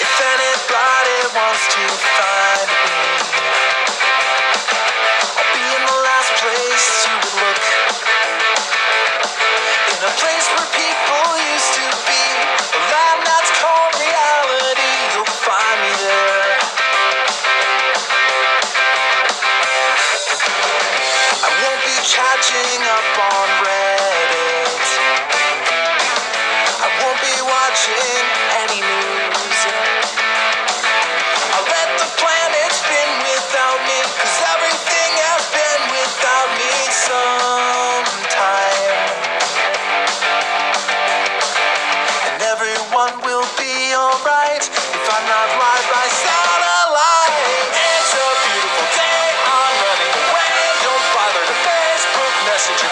used to find me. I'll be in the last place you would look. In a place where people used to be. A land called reality. You'll find me there. I won't be catching up on everyone will be alright if I'm not live by satellite. It's a beautiful day, I'm running away. Don't bother to Facebook message